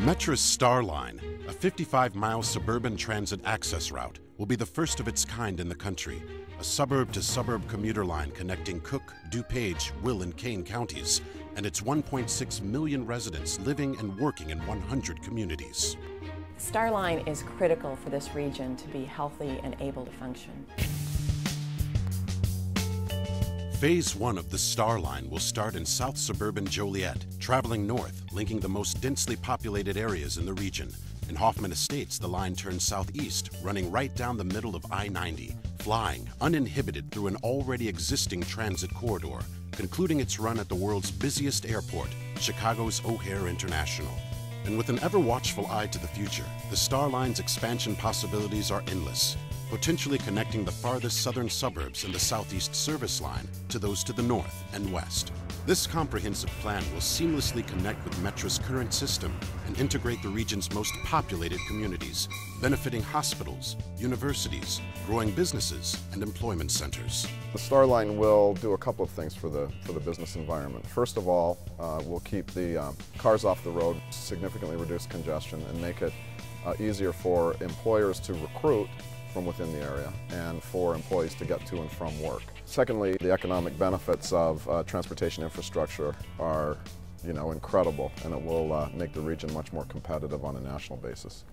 Metra's Star Line, a 55 mile suburban transit access route, will be the first of its kind in the country. A suburb to suburb commuter line connecting Cook, DuPage, Will, and Kane counties, and its 1.6 million residents living and working in 100 communities. Star Line is critical for this region to be healthy and able to function. Phase one of the Star Line will start in south suburban Joliet, traveling north, linking the most densely populated areas in the region. In Hoffman Estates, the line turns southeast, running right down the middle of I 90, flying uninhibited through an already existing transit corridor, concluding its run at the world's busiest airport, Chicago's O'Hare International. And with an ever watchful eye to the future, the Star Line's expansion possibilities are endless, potentially connecting the farthest southern suburbs in the Southeast Service Line to those to the north and west. This comprehensive plan will seamlessly connect with Metra's current system and integrate the region's most populated communities, benefiting hospitals, universities, growing businesses, and employment centers. The Star Line will do a couple of things for the, for the business environment. First of all, uh, we'll keep the um, cars off the road, significantly reduce congestion, and make it uh, easier for employers to recruit from within the area and for employees to get to and from work. Secondly, the economic benefits of uh, transportation infrastructure are you know, incredible and it will uh, make the region much more competitive on a national basis.